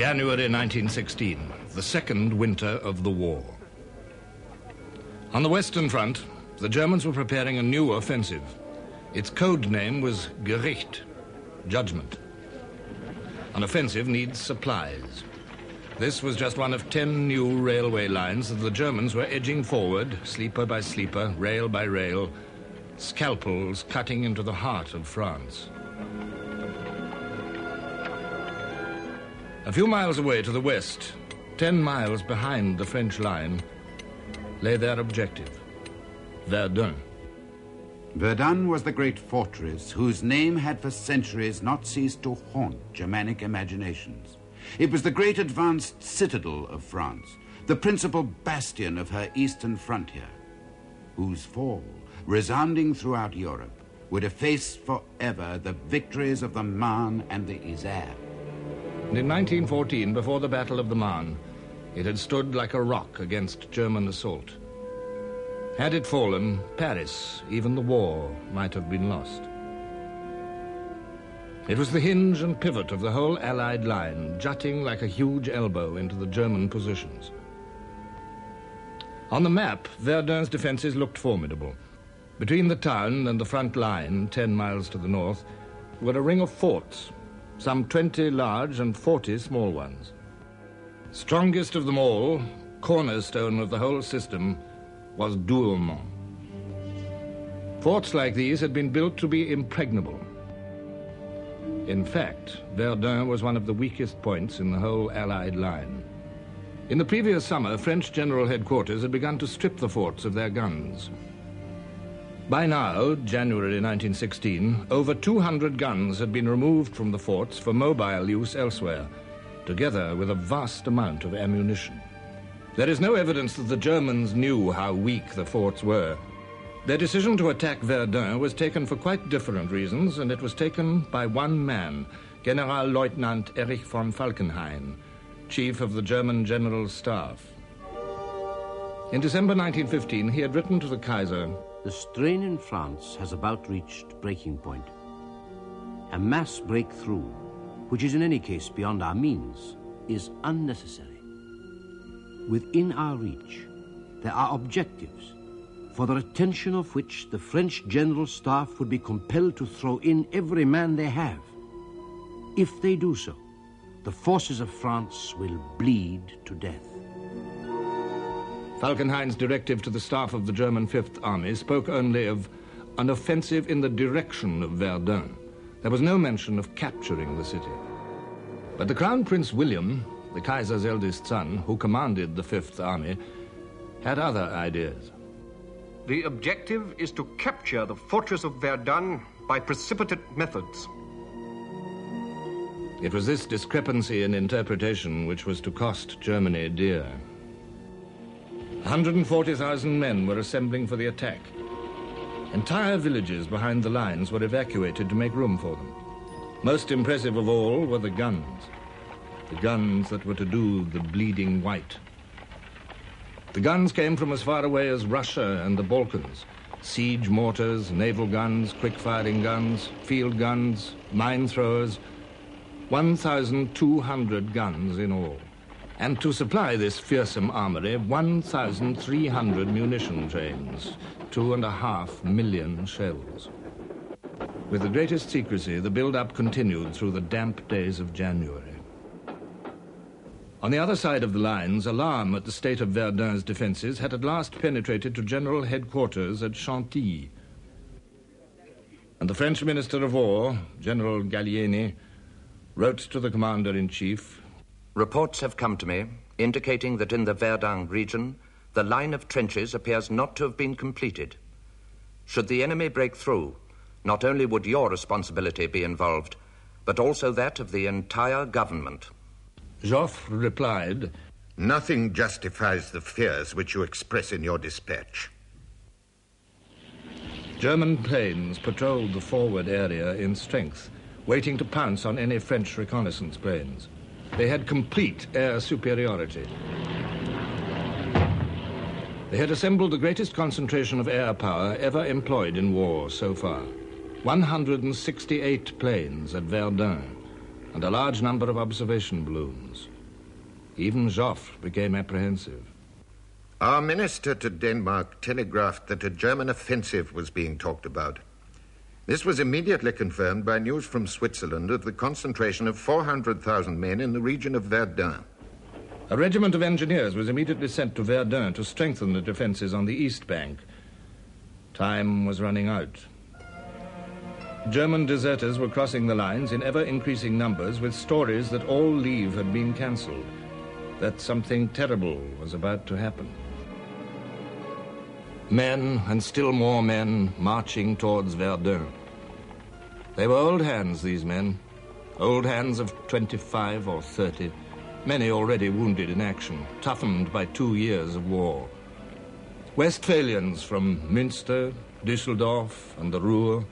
January 1916, the second winter of the war. On the Western Front, the Germans were preparing a new offensive. Its code name was Gericht, judgment. An offensive needs supplies. This was just one of ten new railway lines that the Germans were edging forward, sleeper by sleeper, rail by rail, scalpels cutting into the heart of France. A few miles away to the west, ten miles behind the French line, lay their objective, Verdun. Verdun was the great fortress whose name had for centuries not ceased to haunt Germanic imaginations. It was the great advanced citadel of France, the principal bastion of her eastern frontier, whose fall, resounding throughout Europe, would efface forever the victories of the Marne and the Yser. And in 1914, before the Battle of the Marne, it had stood like a rock against German assault. Had it fallen, Paris, even the war, might have been lost. It was the hinge and pivot of the whole Allied line, jutting like a huge elbow into the German positions. On the map, Verdun's defenses looked formidable. Between the town and the front line, ten miles to the north, were a ring of forts, some 20 large and 40 small ones. Strongest of them all, cornerstone of the whole system, was Douaumont. Forts like these had been built to be impregnable. In fact, Verdun was one of the weakest points in the whole Allied line. In the previous summer, French General Headquarters had begun to strip the forts of their guns. By now, January 1916, over 200 guns had been removed from the forts for mobile use elsewhere, together with a vast amount of ammunition. There is no evidence that the Germans knew how weak the forts were. Their decision to attack Verdun was taken for quite different reasons, and it was taken by one man, Generalleutnant Erich von Falkenhayn, chief of the German General Staff. In December 1915, he had written to the Kaiser The strain in France has about reached breaking point. A mass breakthrough, which is in any case beyond our means, is unnecessary within our reach, there are objectives for the attention of which the French General Staff would be compelled to throw in every man they have. If they do so, the forces of France will bleed to death. Falkenhayn's directive to the staff of the German Fifth Army spoke only of an offensive in the direction of Verdun. There was no mention of capturing the city. But the Crown Prince William the Kaiser's eldest son, who commanded the Fifth Army, had other ideas. The objective is to capture the fortress of Verdun by precipitate methods. It was this discrepancy in interpretation which was to cost Germany dear. 140,000 men were assembling for the attack. Entire villages behind the lines were evacuated to make room for them. Most impressive of all were the guns the guns that were to do the bleeding white. The guns came from as far away as Russia and the Balkans. Siege mortars, naval guns, quick-firing guns, field guns, mine throwers, 1,200 guns in all. And to supply this fearsome armory, 1,300 munition trains, two and a half million shells. With the greatest secrecy, the build-up continued through the damp days of January. On the other side of the lines, alarm at the state of Verdun's defences had at last penetrated to general headquarters at Chantilly. And the French Minister of War, General Gallieni, wrote to the Commander-in-Chief, Reports have come to me indicating that in the Verdun region, the line of trenches appears not to have been completed. Should the enemy break through, not only would your responsibility be involved, but also that of the entire government. Joffre replied, Nothing justifies the fears which you express in your dispatch. German planes patrolled the forward area in strength, waiting to pounce on any French reconnaissance planes. They had complete air superiority. They had assembled the greatest concentration of air power ever employed in war so far. 168 planes at Verdun, and a large number of observation balloons. Even Joffre became apprehensive. Our minister to Denmark telegraphed that a German offensive was being talked about. This was immediately confirmed by news from Switzerland of the concentration of 400,000 men in the region of Verdun. A regiment of engineers was immediately sent to Verdun to strengthen the defenses on the east bank. Time was running out. German deserters were crossing the lines in ever increasing numbers with stories that all leave had been cancelled, that something terrible was about to happen. Men, and still more men, marching towards Verdun. They were old hands, these men. Old hands of 25 or 30, many already wounded in action, toughened by two years of war. Westphalians from Münster, Düsseldorf, and the Ruhr,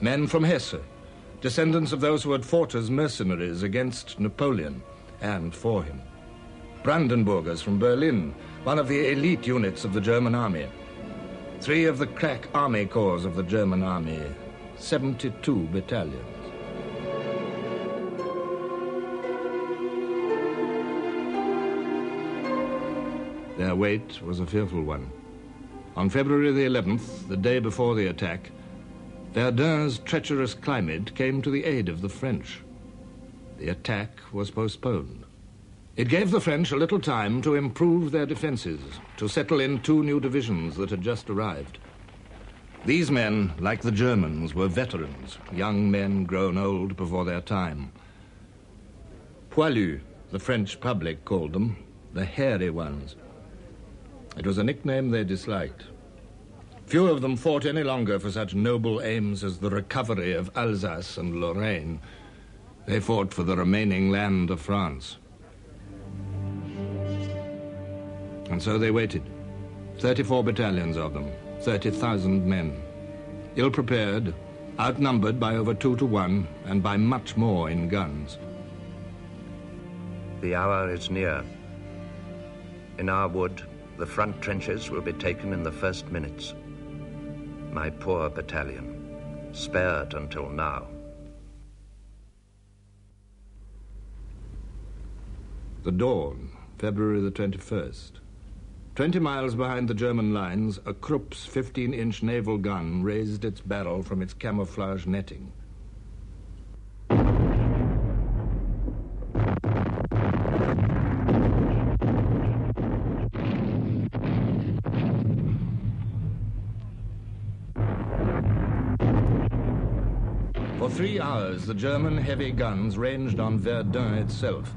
men from Hesse, descendants of those who had fought as mercenaries against Napoleon and for him. Brandenburgers from Berlin, one of the elite units of the German army. Three of the crack army corps of the German army, 72 battalions. Their wait was a fearful one. On February the 11th, the day before the attack, Verdun's treacherous climate came to the aid of the French. The attack was postponed. It gave the French a little time to improve their defenses, to settle in two new divisions that had just arrived. These men, like the Germans, were veterans, young men grown old before their time. Poilus, the French public called them, the hairy ones. It was a nickname they disliked. Few of them fought any longer for such noble aims as the recovery of Alsace and Lorraine. They fought for the remaining land of France. And so they waited. 34 battalions of them, 30,000 men. Ill prepared, outnumbered by over two to one, and by much more in guns. The hour is near. In our wood, the front trenches will be taken in the first minutes. My poor battalion, spared until now. The dawn, February the 21st. Twenty miles behind the German lines, a Krupp's 15 inch naval gun raised its barrel from its camouflage netting. For three hours, the German heavy guns ranged on Verdun itself.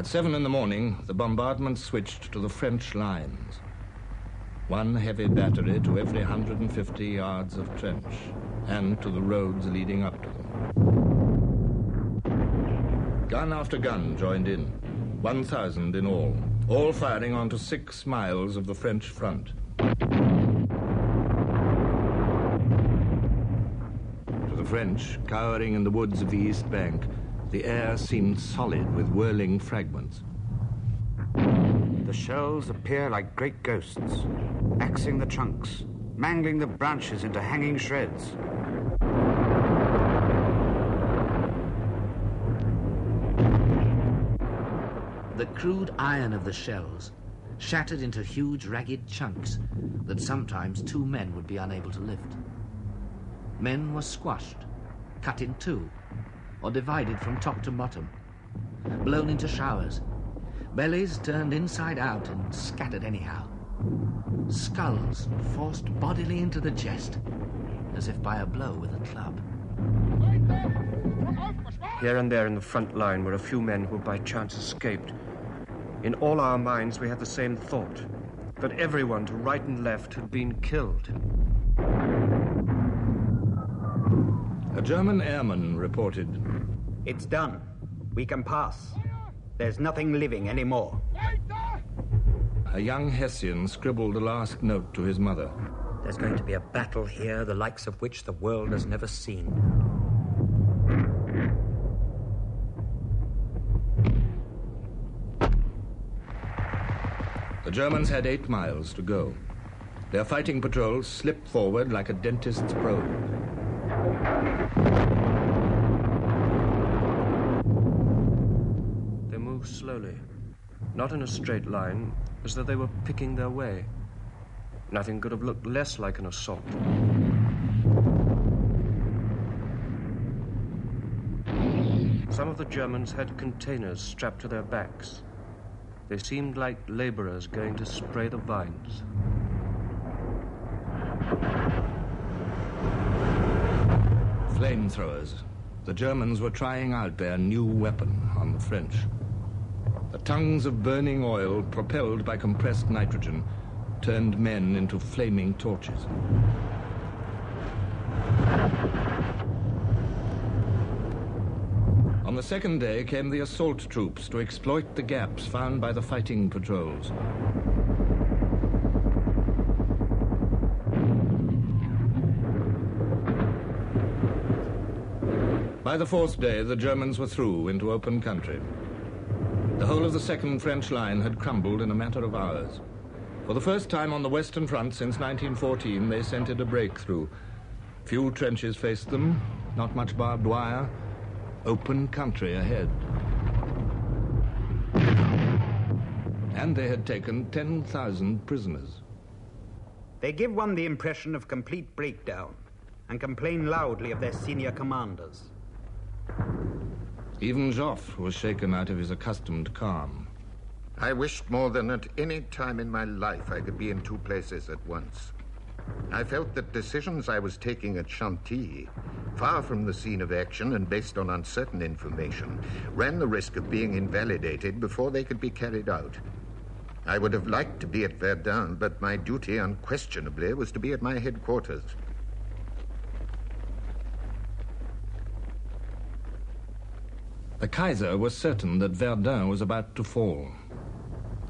At seven in the morning, the bombardment switched to the French lines. One heavy battery to every 150 yards of trench, and to the roads leading up to them. Gun after gun joined in, 1,000 in all, all firing onto six miles of the French front. To the French, cowering in the woods of the East Bank, the air seemed solid with whirling fragments. The shells appear like great ghosts, axing the trunks, mangling the branches into hanging shreds. The crude iron of the shells shattered into huge ragged chunks that sometimes two men would be unable to lift. Men were squashed, cut in two, or divided from top to bottom, blown into showers, bellies turned inside out and scattered anyhow, skulls forced bodily into the chest, as if by a blow with a club. Here and there in the front line were a few men who by chance escaped. In all our minds, we had the same thought that everyone to right and left had been killed. A German airman reported It's done. We can pass. There's nothing living anymore. A young Hessian scribbled a last note to his mother. There's going to be a battle here, the likes of which the world has never seen. The Germans had eight miles to go. Their fighting patrols slipped forward like a dentist's probe. Moved slowly, not in a straight line, as though they were picking their way. Nothing could have looked less like an assault. Some of the Germans had containers strapped to their backs. They seemed like laborers going to spray the vines. Flamethrowers. The Germans were trying out their new weapon on the French. The tongues of burning oil, propelled by compressed nitrogen, turned men into flaming torches. On the second day came the assault troops to exploit the gaps found by the fighting patrols. By the fourth day, the Germans were through into open country. The whole of the second French line had crumbled in a matter of hours. For the first time on the Western Front since 1914, they scented a breakthrough. Few trenches faced them, not much barbed wire, open country ahead. And they had taken 10,000 prisoners. They give one the impression of complete breakdown and complain loudly of their senior commanders. Even Joffre was shaken out of his accustomed calm. I wished more than at any time in my life I could be in two places at once. I felt that decisions I was taking at Chantilly, far from the scene of action and based on uncertain information, ran the risk of being invalidated before they could be carried out. I would have liked to be at Verdun, but my duty unquestionably was to be at my headquarters. The Kaiser was certain that Verdun was about to fall.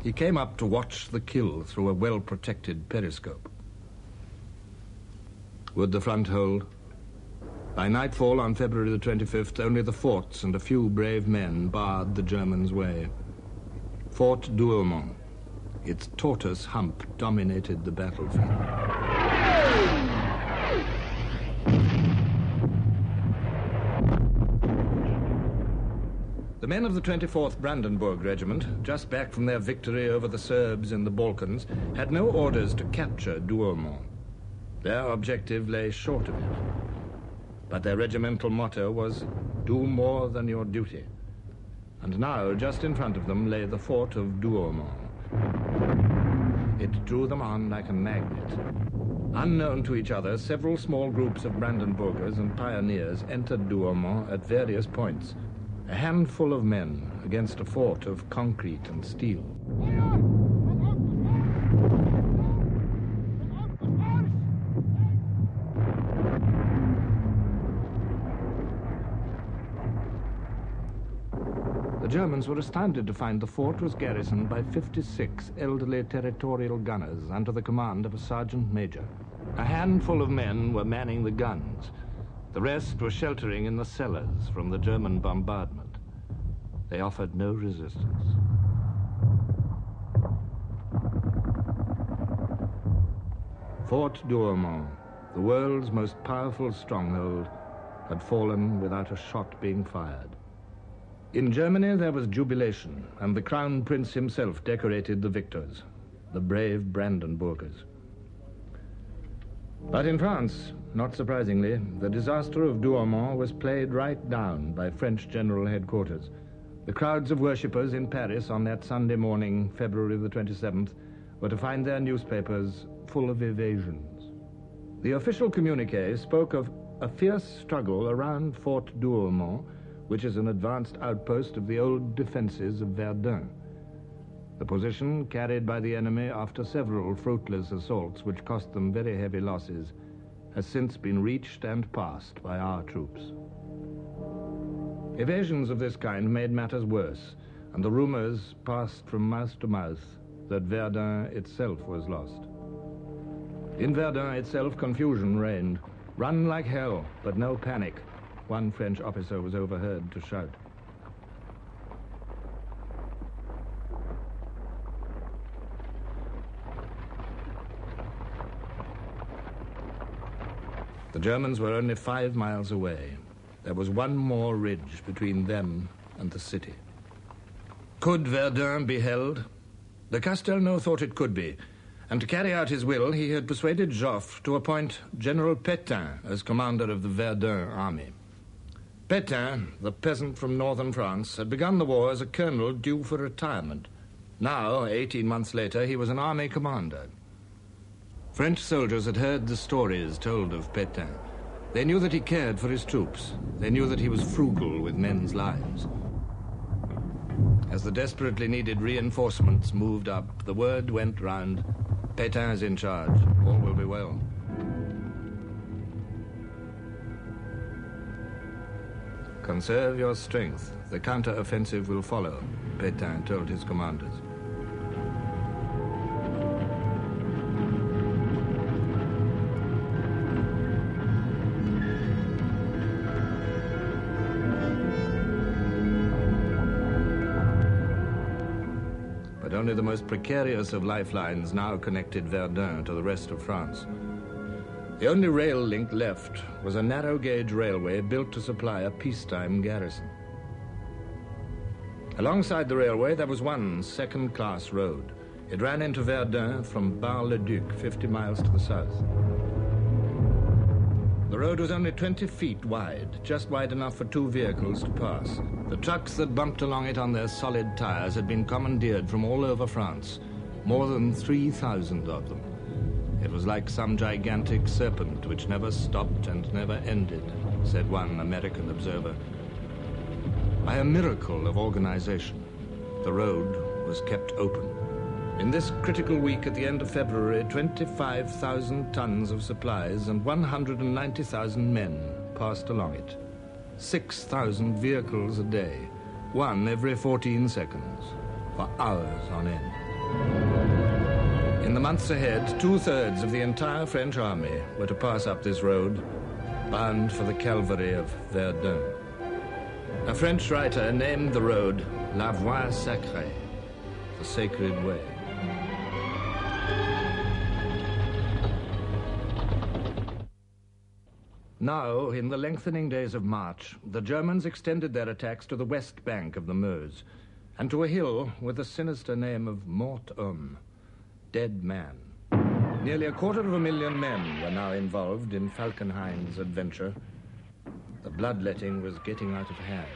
He came up to watch the kill through a well protected periscope. Would the front hold? By nightfall on February the 25th, only the forts and a few brave men barred the Germans' way. Fort Douaumont, its tortoise hump dominated the battlefield. Men of the 24th Brandenburg Regiment, just back from their victory over the Serbs in the Balkans, had no orders to capture Douaumont. Their objective lay short of it. But their regimental motto was, do more than your duty. And now, just in front of them, lay the fort of Douaumont. It drew them on like a magnet. Unknown to each other, several small groups of Brandenburgers and pioneers entered Douaumont at various points, a handful of men against a fort of concrete and steel. The Germans were astounded to find the fort was garrisoned by 56 elderly territorial gunners under the command of a sergeant major. A handful of men were manning the guns. The rest were sheltering in the cellars from the German bombardment. They offered no resistance. Fort Douaumont, the world's most powerful stronghold, had fallen without a shot being fired. In Germany, there was jubilation, and the Crown Prince himself decorated the victors, the brave Brandenburgers. But in France, not surprisingly, the disaster of Douaumont was played right down by French General Headquarters. The crowds of worshippers in Paris on that Sunday morning, February the 27th, were to find their newspapers full of evasions. The official communique spoke of a fierce struggle around Fort Douaumont, which is an advanced outpost of the old defenses of Verdun. The position carried by the enemy after several fruitless assaults, which cost them very heavy losses, has since been reached and passed by our troops. Evasions of this kind made matters worse, and the rumors passed from mouth to mouth that Verdun itself was lost. In Verdun itself, confusion reigned. Run like hell, but no panic, one French officer was overheard to shout. The Germans were only five miles away. There was one more ridge between them and the city. Could Verdun be held? De Castelnau thought it could be, and to carry out his will, he had persuaded Joffre to appoint General Pétain as commander of the Verdun army. Pétain, the peasant from northern France, had begun the war as a colonel due for retirement. Now, 18 months later, he was an army commander. French soldiers had heard the stories told of Pétain. They knew that he cared for his troops. They knew that he was frugal with men's lives. As the desperately needed reinforcements moved up, the word went round Pétain is in charge. All will be well. Conserve your strength. The counter-offensive will follow, Pétain told his commanders. Most precarious of lifelines now connected Verdun to the rest of France. The only rail link left was a narrow gauge railway built to supply a peacetime garrison. Alongside the railway, there was one second class road. It ran into Verdun from Bar-le-Duc, 50 miles to the south. The road was only 20 feet wide, just wide enough for two vehicles to pass. The trucks that bumped along it on their solid tires had been commandeered from all over France, more than 3,000 of them. It was like some gigantic serpent which never stopped and never ended, said one American observer. By a miracle of organization, the road was kept open. In this critical week at the end of February, 25,000 tons of supplies and 190,000 men passed along it. 6,000 vehicles a day, one every 14 seconds, for hours on end. In the months ahead, two-thirds of the entire French army were to pass up this road, bound for the Calvary of Verdun. A French writer named the road La Voie Sacrée, the sacred way. Now, in the lengthening days of March, the Germans extended their attacks to the west bank of the Meuse and to a hill with the sinister name of Mort Homme, Dead Man. Nearly a quarter of a million men were now involved in Falkenhayn's adventure. The bloodletting was getting out of hand.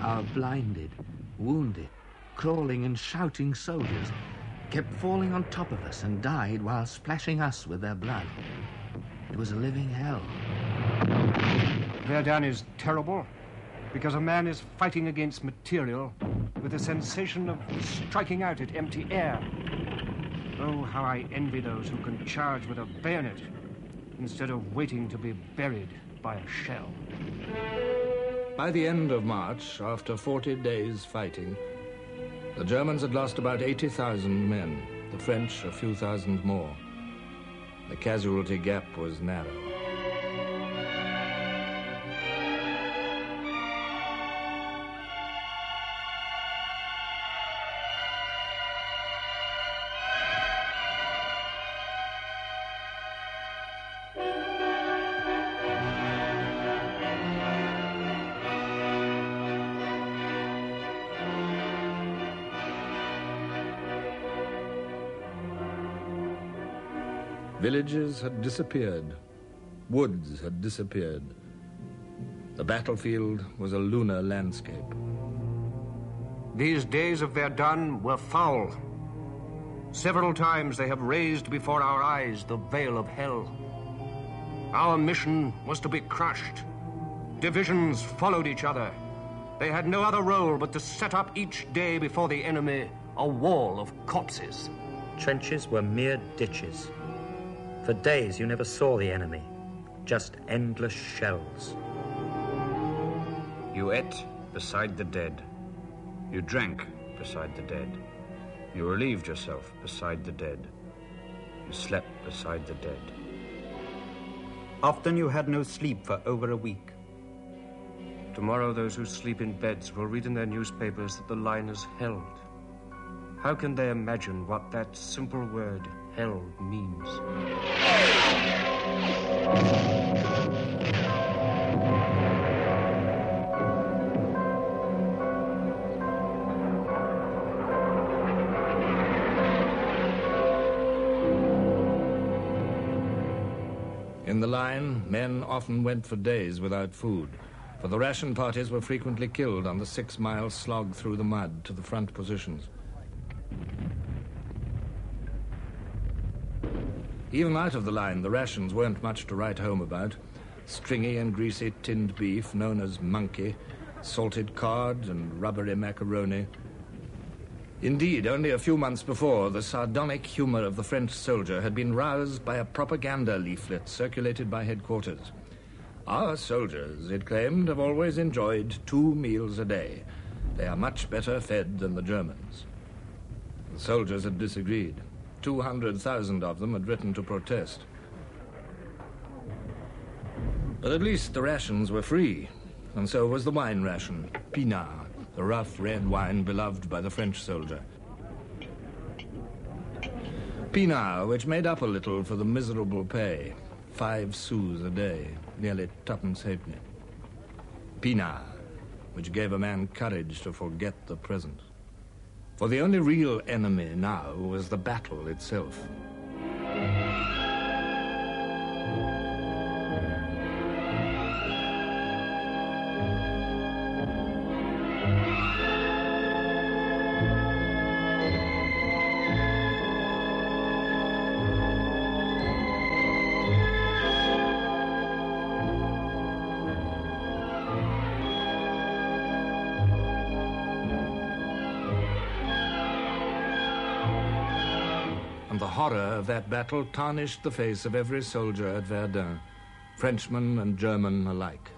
Our blinded, wounded, crawling and shouting soldiers kept falling on top of us and died while splashing us with their blood. It was a living hell. Verdun is terrible because a man is fighting against material with the sensation of striking out at empty air. Oh, how I envy those who can charge with a bayonet instead of waiting to be buried by a shell. By the end of March, after 40 days fighting, the Germans had lost about 80,000 men, the French a few thousand more. The casualty gap was narrow. Villages had disappeared. Woods had disappeared. The battlefield was a lunar landscape. These days of Verdun were foul. Several times they have raised before our eyes the veil of hell. Our mission was to be crushed. Divisions followed each other. They had no other role but to set up each day before the enemy a wall of corpses. Trenches were mere ditches. For days you never saw the enemy, just endless shells. You ate beside the dead. You drank beside the dead. You relieved yourself beside the dead. You slept beside the dead. Often you had no sleep for over a week. Tomorrow, those who sleep in beds will read in their newspapers that the line is held. How can they imagine what that simple word, herald memes. In the line, men often went for days without food, for the ration parties were frequently killed on the six-mile slog through the mud to the front positions. Even out of the line, the rations weren't much to write home about. Stringy and greasy tinned beef, known as monkey, salted cod, and rubbery macaroni. Indeed, only a few months before, the sardonic humor of the French soldier had been roused by a propaganda leaflet circulated by headquarters. Our soldiers, it claimed, have always enjoyed two meals a day. They are much better fed than the Germans. The soldiers had disagreed. 200,000 of them had written to protest. But at least the rations were free, and so was the wine ration, pinard, the rough red wine beloved by the French soldier. Pinard, which made up a little for the miserable pay, five sous a day, nearly twopence halfpenny. Pinard, which gave a man courage to forget the present. For the only real enemy now was the battle itself. That battle tarnished the face of every soldier at Verdun, Frenchman and German alike.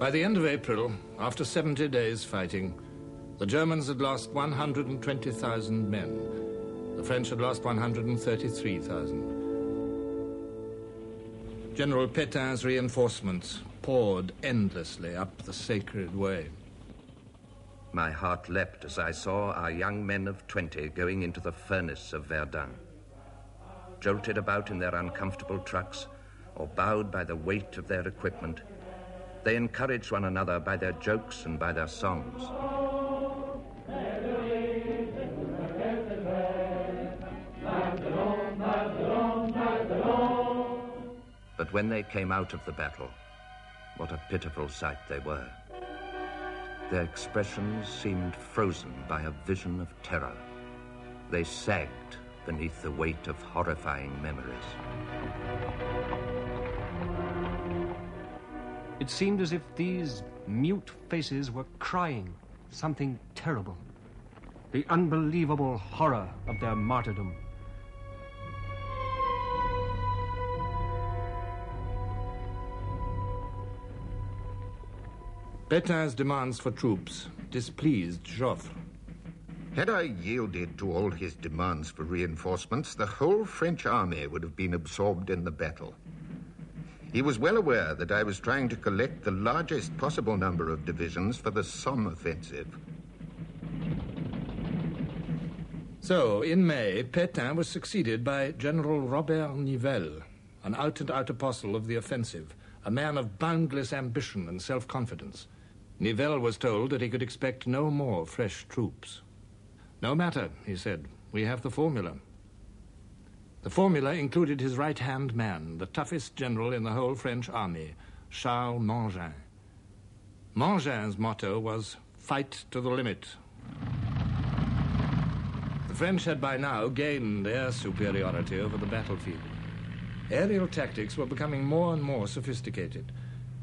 By the end of April, after 70 days fighting, the Germans had lost 120,000 men. The French had lost 133,000. General Pétain's reinforcements poured endlessly up the sacred way. My heart leapt as I saw our young men of 20 going into the furnace of Verdun. Jolted about in their uncomfortable trucks or bowed by the weight of their equipment, they encouraged one another by their jokes and by their songs. When they came out of the battle, what a pitiful sight they were. Their expressions seemed frozen by a vision of terror. They sagged beneath the weight of horrifying memories. It seemed as if these mute faces were crying something terrible. The unbelievable horror of their martyrdom. Pétain's demands for troops displeased Joffre. Had I yielded to all his demands for reinforcements, the whole French army would have been absorbed in the battle. He was well aware that I was trying to collect the largest possible number of divisions for the Somme offensive. So, in May, Pétain was succeeded by General Robert Nivelle, an out and out apostle of the offensive, a man of boundless ambition and self confidence. Nivelle was told that he could expect no more fresh troops. No matter, he said, we have the formula. The formula included his right hand man, the toughest general in the whole French army, Charles Mangin. Mangin's motto was fight to the limit. The French had by now gained their superiority over the battlefield. Aerial tactics were becoming more and more sophisticated.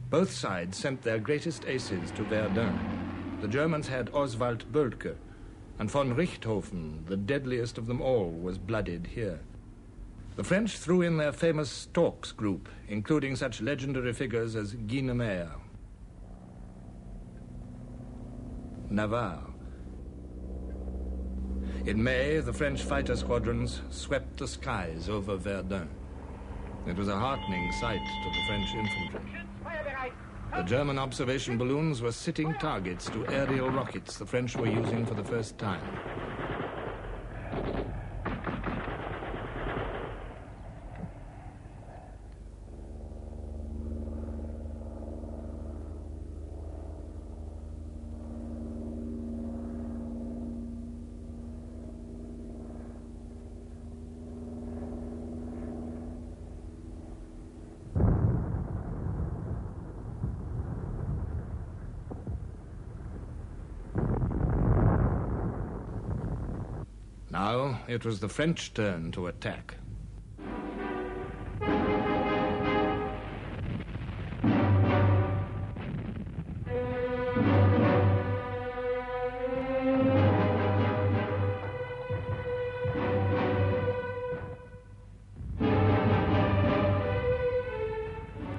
Both sides sent their greatest aces to Verdun. The Germans had Oswald Boelcke, and von Richthofen, the deadliest of them all, was blooded here. The French threw in their famous Storks group, including such legendary figures as Guynemer, Navarre. In May, the French fighter squadrons swept the skies over Verdun. It was a heartening sight to the French infantry. The German observation balloons were sitting targets to aerial rockets the French were using for the first time. Now it was the French turn to attack.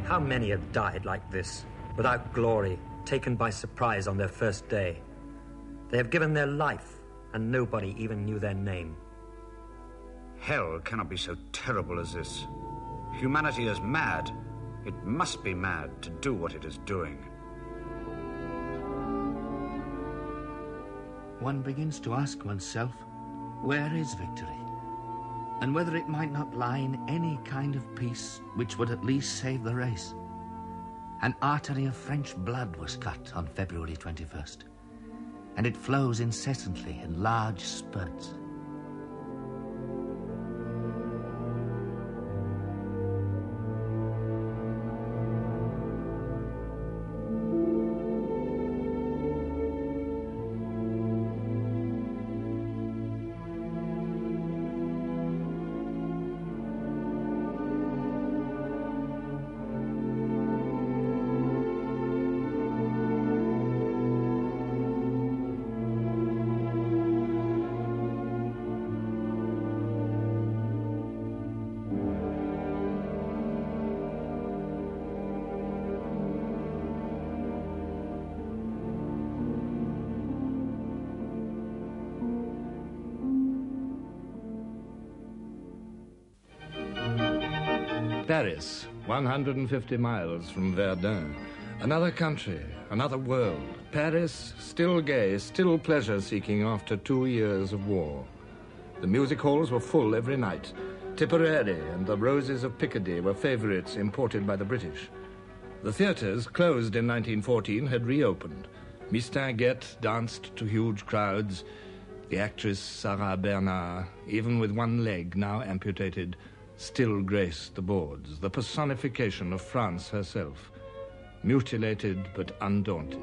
How many have died like this, without glory, taken by surprise on their first day? They have given their life, and nobody even knew their name. Hell cannot be so terrible as this. Humanity is mad. It must be mad to do what it is doing. One begins to ask oneself, where is victory? And whether it might not lie in any kind of peace which would at least save the race. An artery of French blood was cut on February 21st, and it flows incessantly in large spurts. Paris, 150 miles from Verdun. Another country, another world. Paris, still gay, still pleasure seeking after two years of war. The music halls were full every night. Tipperary and the Roses of Picardy were favorites imported by the British. The theaters, closed in 1914, had reopened. Mistinguett danced to huge crowds. The actress Sarah Bernhardt, even with one leg now amputated, still graced the boards, the personification of France herself, mutilated but undaunted.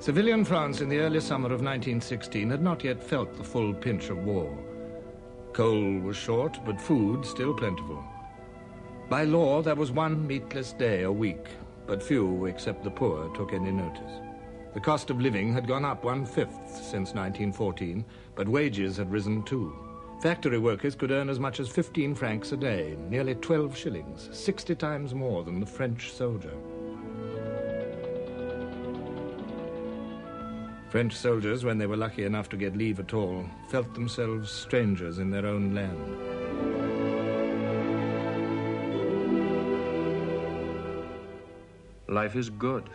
Civilian France in the early summer of 1916 had not yet felt the full pinch of war. Coal was short, but food still plentiful. By law, there was one meatless day a week, but few, except the poor, took any notice. The cost of living had gone up one-fifth since 1914, but wages had risen too. Factory workers could earn as much as 15 francs a day, nearly 12 shillings, 60 times more than the French soldier. French soldiers, when they were lucky enough to get leave at all, felt themselves strangers in their own land. Life is good.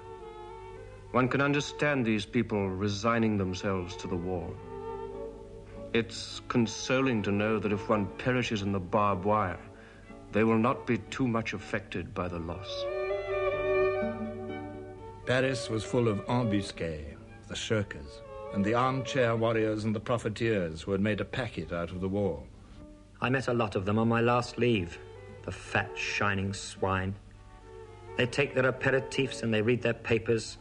One can understand these people resigning themselves to the war. It's consoling to know that if one perishes in the barbed wire, they will not be too much affected by the loss. Paris was full of embusqués, the shirkers, and the armchair warriors and the profiteers who had made a packet out of the war. I met a lot of them on my last leave. The fat, shining swine. They take their aperitifs and they read their papers.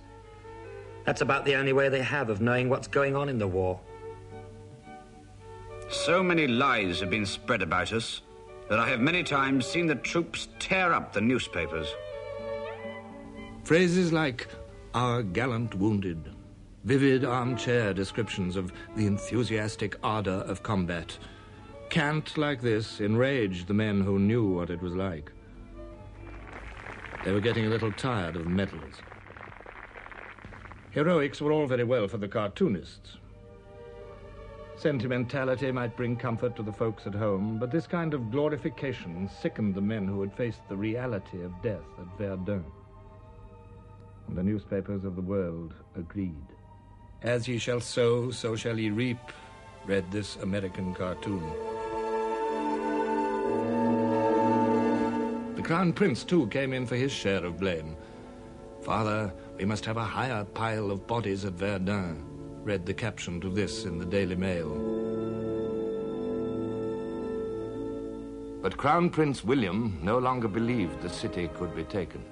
That's about the only way they have of knowing what's going on in the war. So many lies have been spread about us that I have many times seen the troops tear up the newspapers. Phrases like, our gallant wounded, vivid armchair descriptions of the enthusiastic ardor of combat. Cant like this enraged the men who knew what it was like. They were getting a little tired of medals. Heroics were all very well for the cartoonists. Sentimentality might bring comfort to the folks at home, but this kind of glorification sickened the men who had faced the reality of death at Verdun. And the newspapers of the world agreed. As ye shall sow, so shall ye reap, read this American cartoon. The Crown Prince, too, came in for his share of blame. Father, we must have a higher pile of bodies at Verdun, read the caption to this in the Daily Mail. But Crown Prince William no longer believed the city could be taken.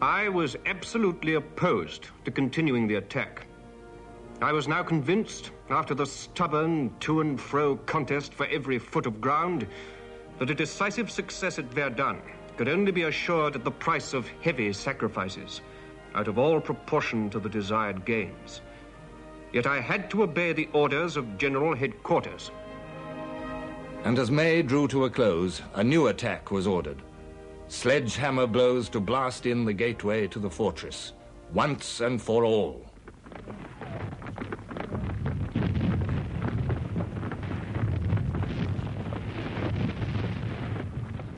I was absolutely opposed to continuing the attack. I was now convinced, after the stubborn to and fro contest for every foot of ground, that a decisive success at Verdun could only be assured at the price of heavy sacrifices, out of all proportion to the desired gains. Yet I had to obey the orders of General Headquarters. And as May drew to a close, a new attack was ordered. Sledgehammer blows to blast in the gateway to the fortress, once and for all.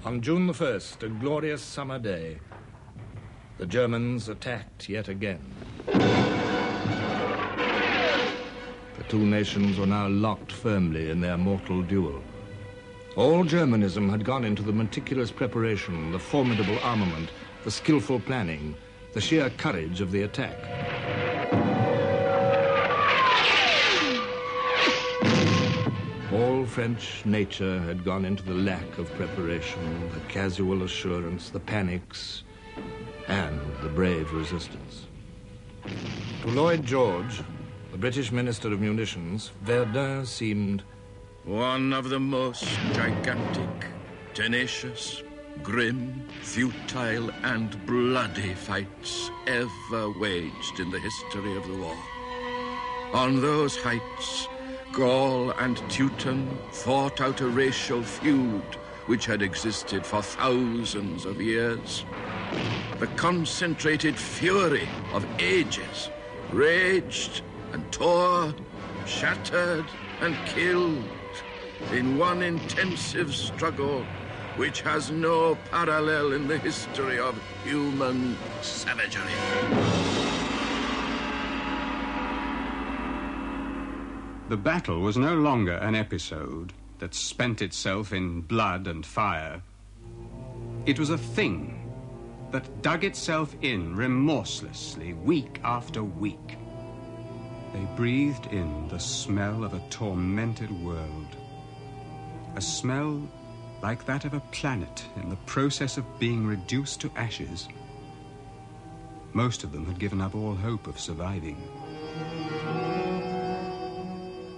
On June the 1st, a glorious summer day, the Germans attacked yet again. The two nations were now locked firmly in their mortal duel. All Germanism had gone into the meticulous preparation, the formidable armament, the skillful planning, the sheer courage of the attack. All French nature had gone into the lack of preparation, the casual assurance, the panics, and the brave resistance. To Lloyd George, the British Minister of Munitions, Verdun seemed one of the most gigantic, tenacious, grim, futile, and bloody fights ever waged in the history of the war. On those heights, Gaul and Teuton fought out a racial feud which had existed for thousands of years. The concentrated fury of ages raged and tore, shattered and killed in one intensive struggle which has no parallel in the history of human savagery. The battle was no longer an episode that spent itself in blood and fire. It was a thing that dug itself in remorselessly week after week. They breathed in the smell of a tormented world a smell like that of a planet in the process of being reduced to ashes. Most of them had given up all hope of surviving.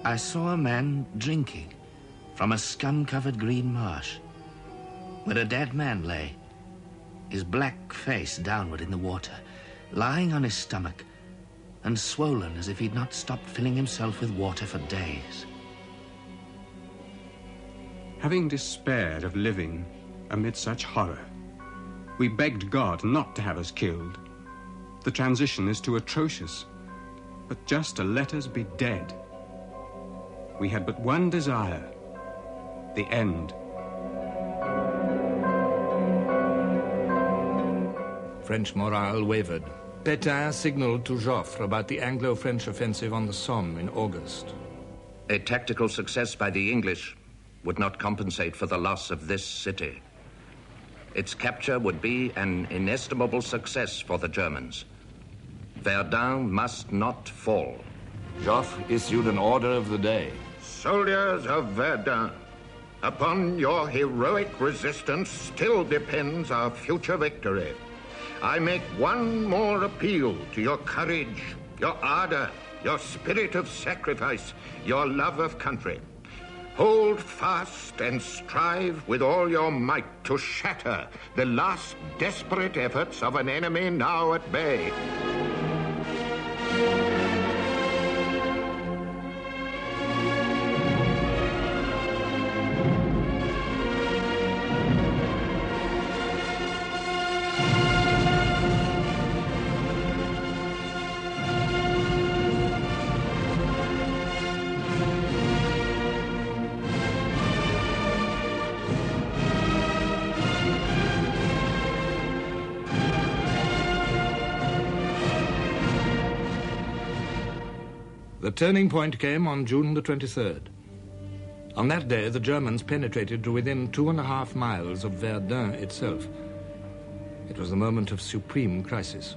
I saw a man drinking from a scum-covered green marsh where a dead man lay, his black face downward in the water, lying on his stomach and swollen as if he'd not stopped filling himself with water for days. Having despaired of living amid such horror, we begged God not to have us killed. The transition is too atrocious, but just to let us be dead. We had but one desire the end. French morale wavered. Pétain signaled to Joffre about the Anglo-French offensive on the Somme in August. A tactical success by the English would not compensate for the loss of this city. Its capture would be an inestimable success for the Germans. Verdun must not fall. Joffre issued an order of the day. Soldiers of Verdun, upon your heroic resistance still depends our future victory. I make one more appeal to your courage, your ardor, your spirit of sacrifice, your love of country. Hold fast and strive with all your might to shatter the last desperate efforts of an enemy now at bay. Turning point came on June the 23rd. On that day, the Germans penetrated to within two and a half miles of Verdun itself. It was the moment of supreme crisis.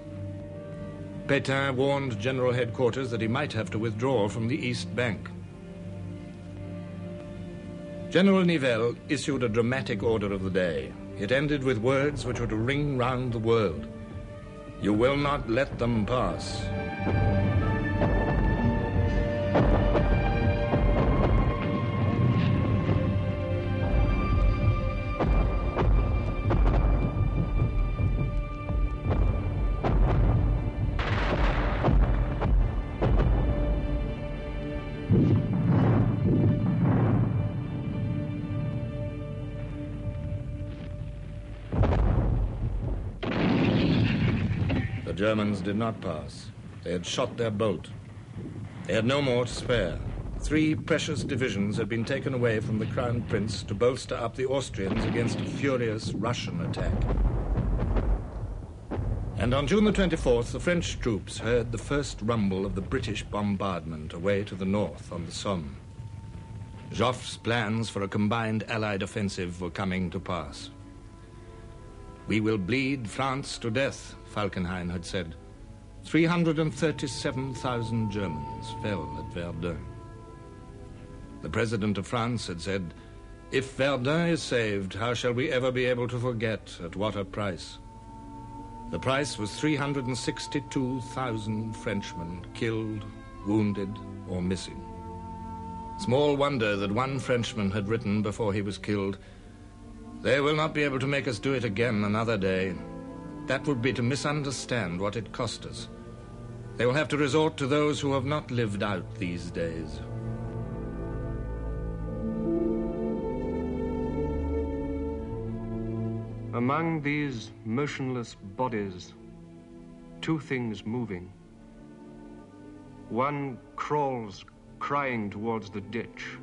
Pétain warned General Headquarters that he might have to withdraw from the East Bank. General Nivelle issued a dramatic order of the day. It ended with words which were to ring round the world. You will not let them pass. Germans did not pass. They had shot their bolt. They had no more to spare. Three precious divisions had been taken away from the Crown Prince to bolster up the Austrians against a furious Russian attack. And on June the 24th, the French troops heard the first rumble of the British bombardment away to the north on the Somme. Joffre's plans for a combined Allied offensive were coming to pass. We will bleed France to death, Falkenhayn had said. 337,000 Germans fell at Verdun. The President of France had said, If Verdun is saved, how shall we ever be able to forget at what a price? The price was 362,000 Frenchmen killed, wounded, or missing. Small wonder that one Frenchman had written before he was killed, They will not be able to make us do it again another day. That would be to misunderstand what it cost us. They will have to resort to those who have not lived out these days. Among these motionless bodies, two things moving. One crawls crying towards the ditch.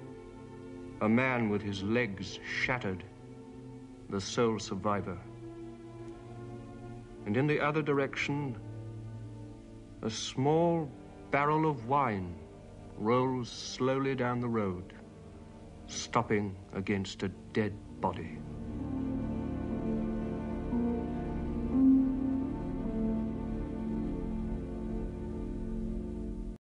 A man with his legs shattered, the sole survivor. And in the other direction, a small barrel of wine rolls slowly down the road, stopping against a dead body.